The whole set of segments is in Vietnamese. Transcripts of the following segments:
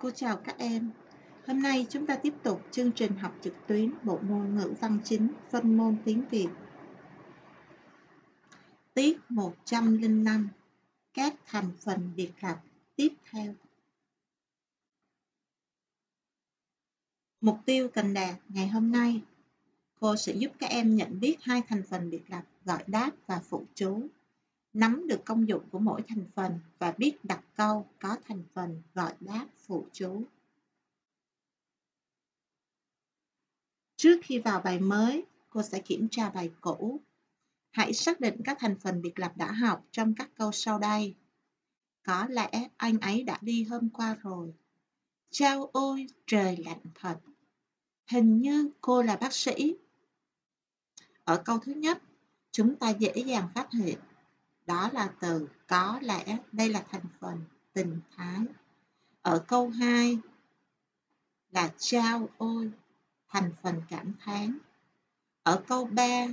Cô chào các em. Hôm nay chúng ta tiếp tục chương trình học trực tuyến bộ môn ngữ văn chính, phân môn tiếng Việt. Tiết 105 Các thành phần biệt lập tiếp theo. Mục tiêu cần đạt ngày hôm nay Cô sẽ giúp các em nhận biết hai thành phần biệt lập gọi đáp và phụ chú nắm được công dụng của mỗi thành phần và biết đặt câu có thành phần gọi đáp phụ chú. Trước khi vào bài mới, cô sẽ kiểm tra bài cũ. Hãy xác định các thành phần biệt lập đã học trong các câu sau đây. Có lẽ anh ấy đã đi hôm qua rồi. Chao ôi, trời lạnh thật. Hình như cô là bác sĩ. Ở câu thứ nhất, chúng ta dễ dàng phát hiện đó là từ có lẽ, đây là thành phần tình thái. Ở câu 2 là trao ôi, thành phần cảm thán. Ở câu 3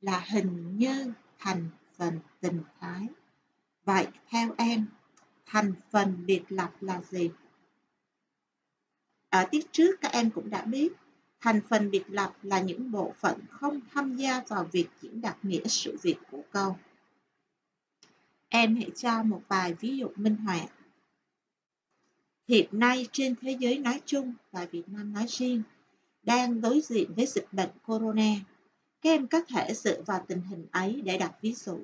là hình như thành phần tình thái. Vậy theo em, thành phần biệt lập là gì? Ở tiết trước các em cũng đã biết Thành phần biệt lập là những bộ phận không tham gia vào việc diễn đạt nghĩa sự việc của câu. Em hãy cho một vài ví dụ minh họa. Hiện nay trên thế giới nói chung và Việt Nam nói riêng đang đối diện với dịch bệnh corona. Các em có thể dựa vào tình hình ấy để đặt ví dụ.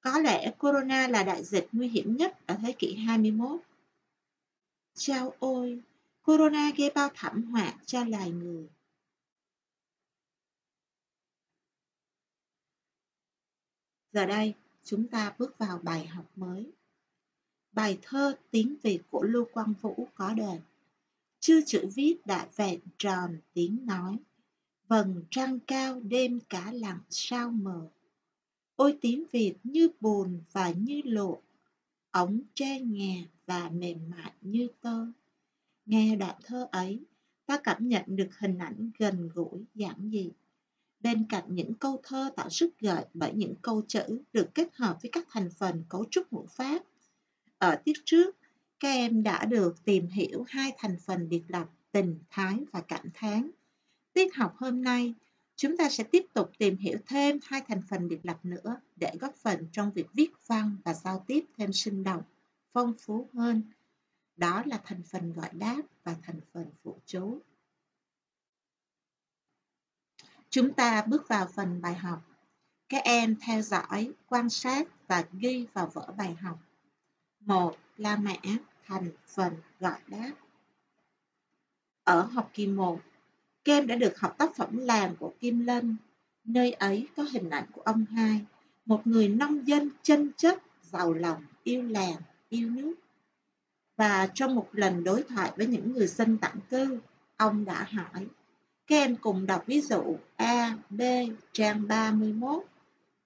Có lẽ corona là đại dịch nguy hiểm nhất ở thế kỷ 21. Chao ôi, Corona gây bao thảm họa cho loài người. Giờ đây, chúng ta bước vào bài học mới. Bài thơ tiếng Việt của Lưu Quang Vũ có đề Chưa chữ viết đã vẹn tròn tiếng nói Vầng trăng cao đêm cả lặng sao mờ Ôi tiếng Việt như bùn và như lộ Ống tre nhẹ và mềm mại như tơ Nghe đoạn thơ ấy, ta cảm nhận được hình ảnh gần gũi, giản dị. Bên cạnh những câu thơ tạo sức gợi bởi những câu chữ được kết hợp với các thành phần cấu trúc ngữ pháp. Ở tiết trước, các em đã được tìm hiểu hai thành phần biệt lập tình thái và cảm thán. Tiết học hôm nay, chúng ta sẽ tiếp tục tìm hiểu thêm hai thành phần biệt lập nữa để góp phần trong việc viết văn và giao tiếp thêm sinh động, phong phú hơn đó là thành phần gọi đáp và thành phần phụ chú. Chúng ta bước vào phần bài học. Các em theo dõi, quan sát và ghi vào vở bài học. Một là Mã thành phần gọi đáp. Ở học kỳ 1, các em đã được học tác phẩm làng của Kim Lân. Nơi ấy có hình ảnh của ông hai, một người nông dân chân chất, giàu lòng, yêu làng, yêu nước. Và trong một lần đối thoại với những người dân tạm cư, ông đã hỏi, các em cùng đọc ví dụ A, B, trang 31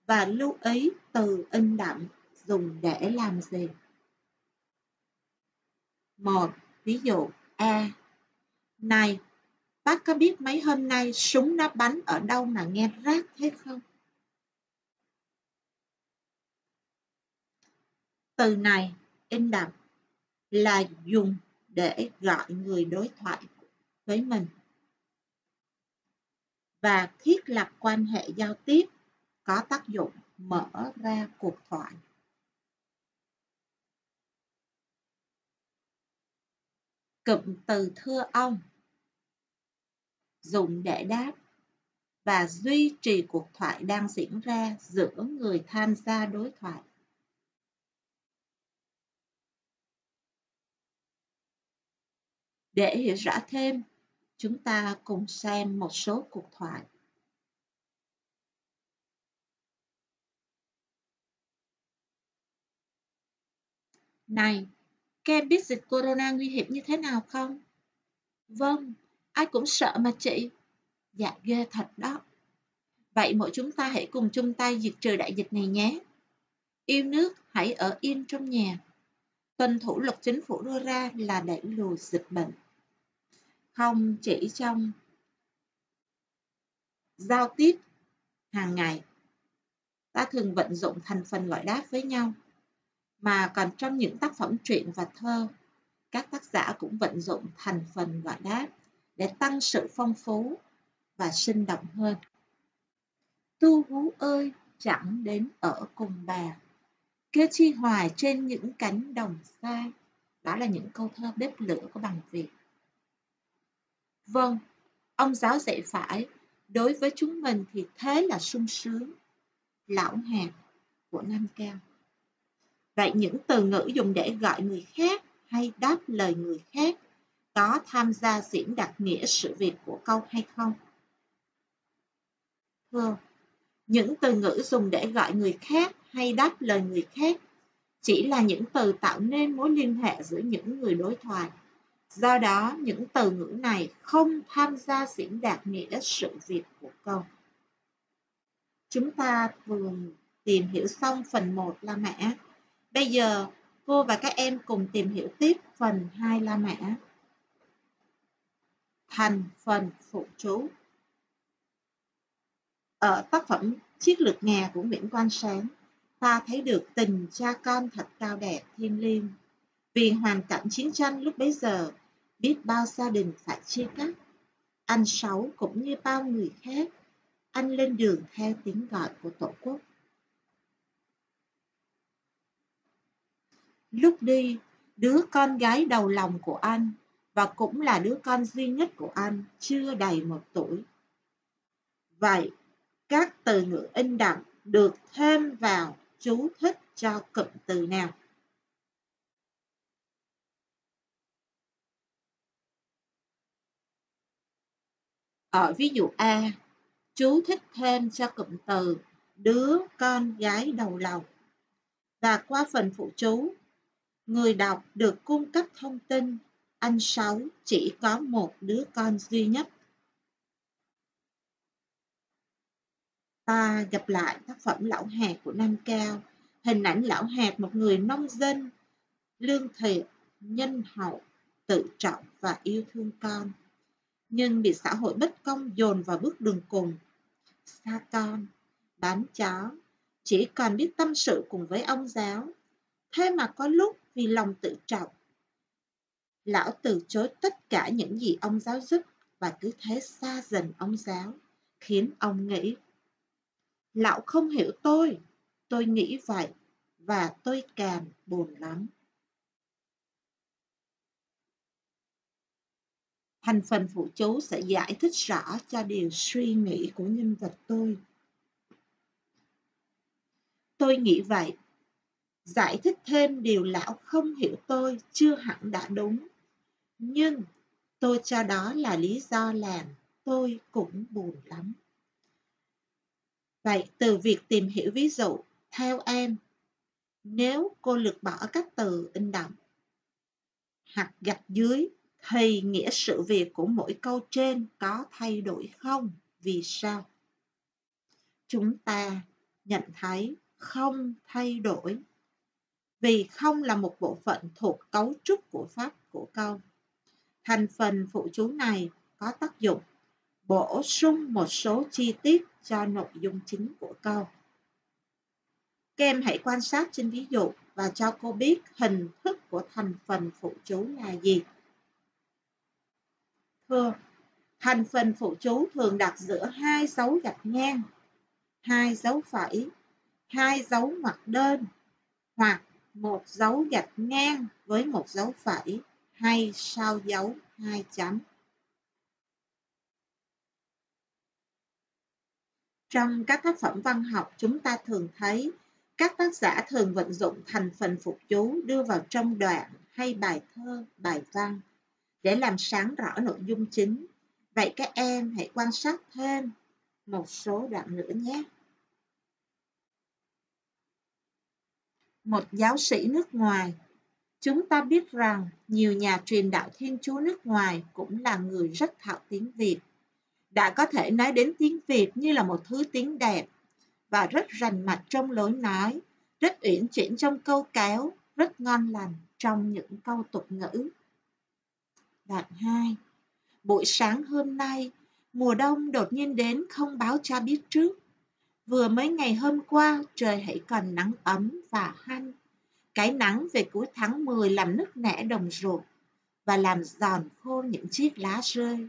và lưu ý từ in đậm dùng để làm gì. Một, ví dụ A. Này, bác có biết mấy hôm nay súng nó bắn ở đâu mà nghe rác thế không? Từ này, in đậm là dùng để gọi người đối thoại với mình. Và thiết lập quan hệ giao tiếp có tác dụng mở ra cuộc thoại. Cụm từ thưa ông, dùng để đáp, và duy trì cuộc thoại đang diễn ra giữa người tham gia đối thoại. Để hiểu rõ thêm, chúng ta cùng xem một số cuộc thoại. Này, các em biết dịch corona nguy hiểm như thế nào không? Vâng, ai cũng sợ mà chị. Dạ ghê thật đó. Vậy mỗi chúng ta hãy cùng chung tay diệt trừ đại dịch này nhé. Yêu nước, hãy ở yên trong nhà. Tuân thủ luật chính phủ đưa ra là đẩy lùi dịch bệnh không chỉ trong giao tiếp hàng ngày ta thường vận dụng thành phần gọi đáp với nhau mà còn trong những tác phẩm truyện và thơ, các tác giả cũng vận dụng thành phần gọi đáp để tăng sự phong phú và sinh động hơn. Tu hú ơi, chẳng đến ở cùng bà, kêu chi hoài trên những cánh đồng xa. Đó là những câu thơ bếp lửa của bằng Việt. Vâng, ông giáo dạy phải, đối với chúng mình thì thế là sung sướng. Lão hạt của Nam Cao. Vậy những từ ngữ dùng để gọi người khác hay đáp lời người khác có tham gia diễn đạt nghĩa sự việc của câu hay không? Thưa, những từ ngữ dùng để gọi người khác hay đáp lời người khác chỉ là những từ tạo nên mối liên hệ giữa những người đối thoại. Do đó, những từ ngữ này không tham gia diễn đạt nghĩa sự việc của câu. Chúng ta vừa tìm hiểu xong phần 1 La Mã. Bây giờ, cô và các em cùng tìm hiểu tiếp phần 2 La Mã. Thành phần phụ chú Ở tác phẩm Chiếc lược ngà của Nguyễn Quang Sáng, ta thấy được tình cha con thật cao đẹp thiêng liêng. Vì hoàn cảnh chiến tranh lúc bấy giờ, biết bao gia đình phải chia cắt. Anh Sáu cũng như bao người khác, anh lên đường theo tiếng gọi của Tổ quốc. Lúc đi, đứa con gái đầu lòng của anh và cũng là đứa con duy nhất của anh chưa đầy một tuổi. Vậy, các từ ngữ in đậm được thêm vào chú thích cho cụm từ nào? Ở ví dụ A, chú thích thêm cho cụm từ đứa con gái đầu lòng. Và qua phần phụ chú, người đọc được cung cấp thông tin anh Sáu chỉ có một đứa con duy nhất. Ta gặp lại tác phẩm Lão Hạt của Nam Cao, hình ảnh Lão Hạt một người nông dân, lương thiện, nhân hậu, tự trọng và yêu thương con. Nhưng bị xã hội bất công dồn vào bước đường cùng. Xa con, bán chó, chỉ còn biết tâm sự cùng với ông giáo. Thế mà có lúc vì lòng tự trọng, lão từ chối tất cả những gì ông giáo giúp và cứ thế xa dần ông giáo, khiến ông nghĩ Lão không hiểu tôi, tôi nghĩ vậy, và tôi càng buồn lắm. Thành phần phụ chú sẽ giải thích rõ cho điều suy nghĩ của nhân vật tôi. Tôi nghĩ vậy. Giải thích thêm điều lão không hiểu tôi chưa hẳn đã đúng. Nhưng tôi cho đó là lý do làm tôi cũng buồn lắm. Vậy từ việc tìm hiểu ví dụ, theo em, nếu cô lược bỏ các từ in đậm hoặc gạch dưới thì nghĩa sự việc của mỗi câu trên có thay đổi không? Vì sao? Chúng ta nhận thấy không thay đổi vì không là một bộ phận thuộc cấu trúc của pháp của câu. Thành phần phụ chú này có tác dụng bổ sung một số chi tiết cho nội dung chính của câu. Các em hãy quan sát trên ví dụ và cho cô biết hình thức của thành phần phụ chú là gì. Thưa, thành phần phụ chú thường đặt giữa hai dấu gạch ngang, hai dấu phẩy, hai dấu ngoặc đơn hoặc một dấu gạch ngang với một dấu phẩy hay sau dấu hai chấm. Trong các tác phẩm văn học, chúng ta thường thấy các tác giả thường vận dụng thành phần phục chú đưa vào trong đoạn hay bài thơ, bài văn để làm sáng rõ nội dung chính. Vậy các em hãy quan sát thêm một số đoạn nữa nhé. Một giáo sĩ nước ngoài Chúng ta biết rằng nhiều nhà truyền đạo Thiên Chúa nước ngoài cũng là người rất thạo tiếng Việt. Đã có thể nói đến tiếng Việt như là một thứ tiếng đẹp và rất rành mạch trong lối nói, rất uyển chuyển trong câu kéo, rất ngon lành trong những câu tục ngữ. Đoạn 2 Buổi sáng hôm nay, mùa đông đột nhiên đến không báo cho biết trước. Vừa mấy ngày hôm qua, trời hãy còn nắng ấm và hanh Cái nắng về cuối tháng 10 làm nứt nẻ đồng ruộng và làm giòn khô những chiếc lá rơi.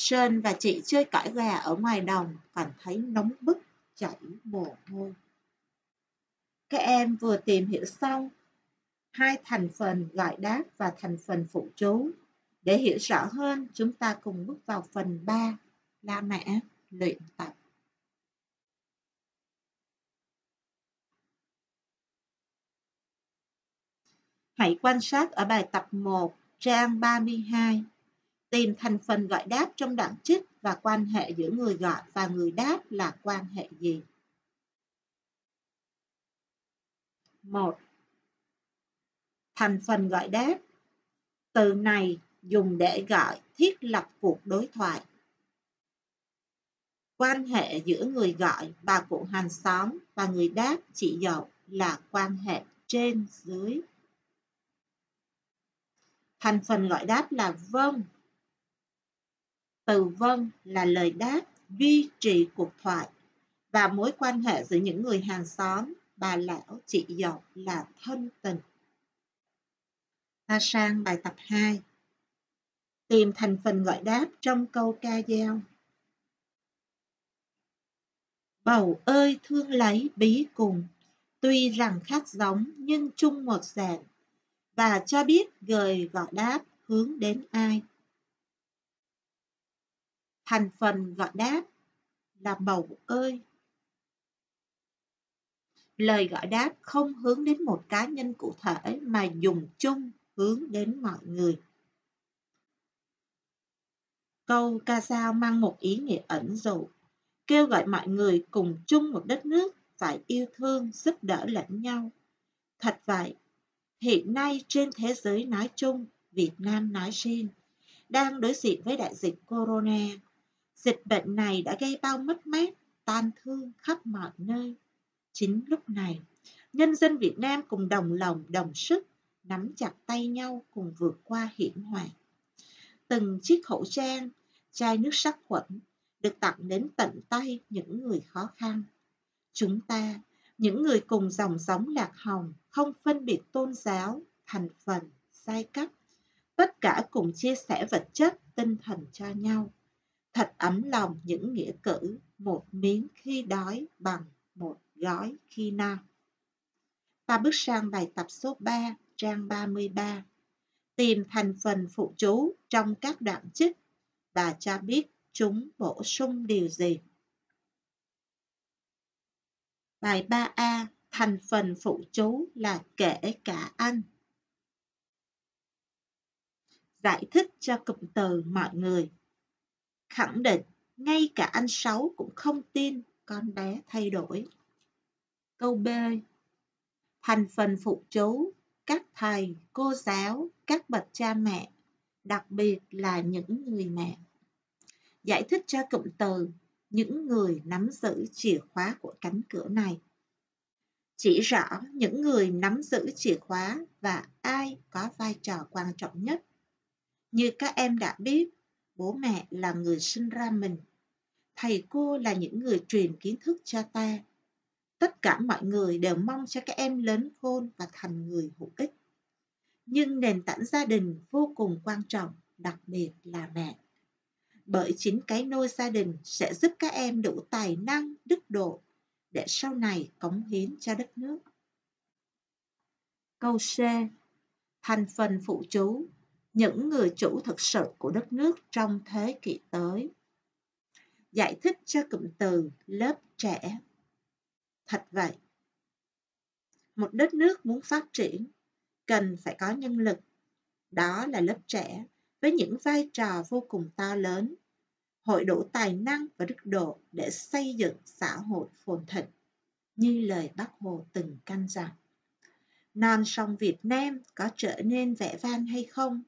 Sơn và chị chơi cõi gà ở ngoài đồng cảm thấy nóng bức chảy mồ hôi. Các em vừa tìm hiểu xong hai thành phần gọi đáp và thành phần phụ chú. Để hiểu rõ hơn, chúng ta cùng bước vào phần 3, La Mã luyện tập. Hãy quan sát ở bài tập 1, trang 32. Tìm thành phần gọi đáp trong đoạn trích và quan hệ giữa người gọi và người đáp là quan hệ gì? 1. Thành phần gọi đáp Từ này dùng để gọi thiết lập cuộc đối thoại. Quan hệ giữa người gọi bà cụ hàng xóm và người đáp chị dậu là quan hệ trên dưới. Thành phần gọi đáp là vâng. Từ vâng là lời đáp duy trì cuộc thoại và mối quan hệ giữa những người hàng xóm, bà lão, chị dậu là thân tình. Ta sang bài tập 2. Tìm thành phần gọi đáp trong câu ca dao. Bầu ơi thương lấy bí cùng, tuy rằng khác giống nhưng chung một dạng, và cho biết gời gọi đáp hướng đến ai. Thành phần gọi đáp là bầu ơi. Lời gọi đáp không hướng đến một cá nhân cụ thể mà dùng chung hướng đến mọi người. Câu ca dao mang một ý nghĩa ẩn dụ, kêu gọi mọi người cùng chung một đất nước phải yêu thương, giúp đỡ lẫn nhau. Thật vậy, hiện nay trên thế giới nói chung, Việt Nam nói riêng, đang đối diện với đại dịch corona. Dịch bệnh này đã gây bao mất mát, tan thương khắp mọi nơi. Chính lúc này, nhân dân Việt Nam cùng đồng lòng đồng sức nắm chặt tay nhau cùng vượt qua hiểm họa. Từng chiếc khẩu trang, chai nước sát khuẩn được tặng đến tận tay những người khó khăn. Chúng ta, những người cùng dòng giống lạc hồng, không phân biệt tôn giáo, thành phần, giai cấp, tất cả cùng chia sẻ vật chất, tinh thần cho nhau. Thật ấm lòng những nghĩa cử, một miếng khi đói bằng một gói khi no. Ta bước sang bài tập số 3, trang 33. Tìm thành phần phụ chú trong các đoạn trích và cho biết chúng bổ sung điều gì. Bài 3A Thành phần phụ chú là kể cả anh. Giải thích cho cụm từ mọi người. Khẳng định ngay cả anh Sáu cũng không tin con bé thay đổi. Câu B. Thành phần phụ chú các thầy, cô giáo, các bậc cha mẹ, đặc biệt là những người mẹ. Giải thích cho cụm từ những người nắm giữ chìa khóa của cánh cửa này. Chỉ rõ những người nắm giữ chìa khóa và ai có vai trò quan trọng nhất. Như các em đã biết, bố mẹ là người sinh ra mình. Thầy cô là những người truyền kiến thức cho ta Tất cả mọi người đều mong cho các em lớn khôn và thành người hữu ích. Nhưng nền tảng gia đình vô cùng quan trọng, đặc biệt là mẹ. Bởi chính cái nôi gia đình sẽ giúp các em đủ tài năng, đức độ để sau này cống hiến cho đất nước. Câu C. Thành phần phụ chú những người chủ thực sự của đất nước trong thế kỷ tới. Giải thích cho cụm từ lớp trẻ Thật vậy. Một đất nước muốn phát triển cần phải có nhân lực. Đó là lớp trẻ với những vai trò vô cùng to lớn, hội đủ tài năng và đức độ để xây dựng xã hội phồn thịnh, như lời bác Hồ từng căn dặn. Non sông Việt Nam có trở nên vẻ vang hay không?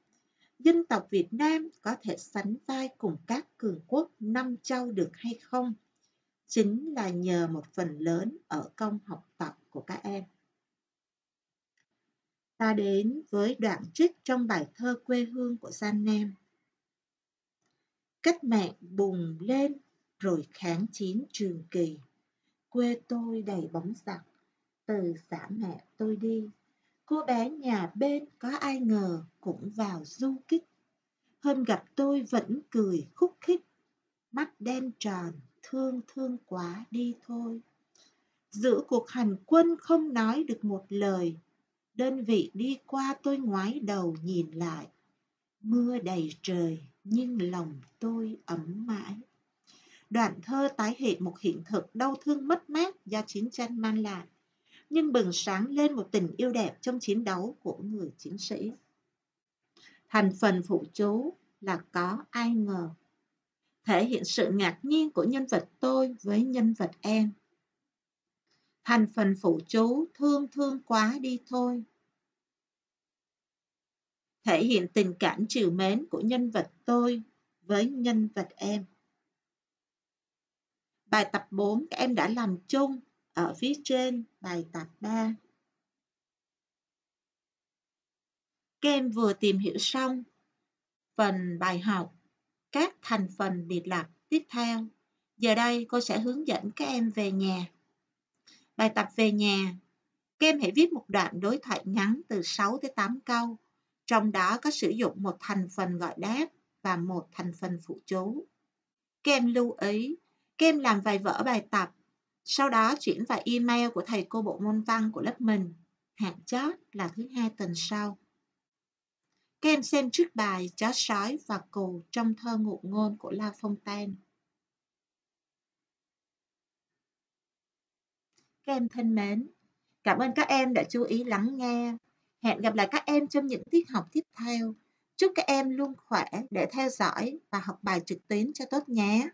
Dân tộc Việt Nam có thể sánh vai cùng các cường quốc năm châu được hay không? chính là nhờ một phần lớn ở công học tập của các em. Ta đến với đoạn trích trong bài thơ quê hương của Gian Nam. Cách mạng bùng lên rồi kháng chiến trường kỳ. Quê tôi đầy bóng giặc, từ xã mẹ tôi đi. Cô bé nhà bên có ai ngờ cũng vào du kích. Hôm gặp tôi vẫn cười khúc khích, mắt đen tròn, thương thương quá đi thôi. Giữa cuộc hành quân không nói được một lời, đơn vị đi qua tôi ngoái đầu nhìn lại. Mưa đầy trời, nhưng lòng tôi ấm mãi. Đoạn thơ tái hiện một hiện thực đau thương mất mát do chiến tranh mang lại, nhưng bừng sáng lên một tình yêu đẹp trong chiến đấu của người chiến sĩ. Thành phần phụ chú là có ai ngờ, thể hiện sự ngạc nhiên của nhân vật tôi với nhân vật em. Thành phần phụ chú thương thương quá đi thôi, thể hiện tình cảm trìu mến của nhân vật tôi với nhân vật em. Bài tập 4 các em đã làm chung ở phía trên bài tập 3. Các em vừa tìm hiểu xong phần bài học các thành phần biệt lập tiếp theo. Giờ đây cô sẽ hướng dẫn các em về nhà. Bài tập về nhà, các em hãy viết một đoạn đối thoại ngắn từ 6 tới 8 câu trong đó có sử dụng một thành phần gọi đáp và một thành phần phụ chú. Các em lưu ý, các em làm vài vở bài tập, sau đó chuyển vào email của thầy cô bộ môn văn của lớp mình, hạn chót là thứ hai tuần sau. Các em xem trước bài Chó sói và cù trong thơ ngụ ngôn của La Fontaine. Các em thân mến, cảm ơn các em đã chú ý lắng nghe. Hẹn gặp lại các em trong những tiết học tiếp theo. Chúc các em luôn khỏe để theo dõi và học bài trực tuyến cho tốt nhé.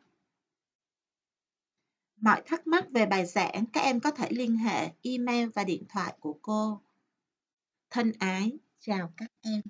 Mọi thắc mắc về bài giảng các em có thể liên hệ email và điện thoại của cô. Thân ái, chào các em.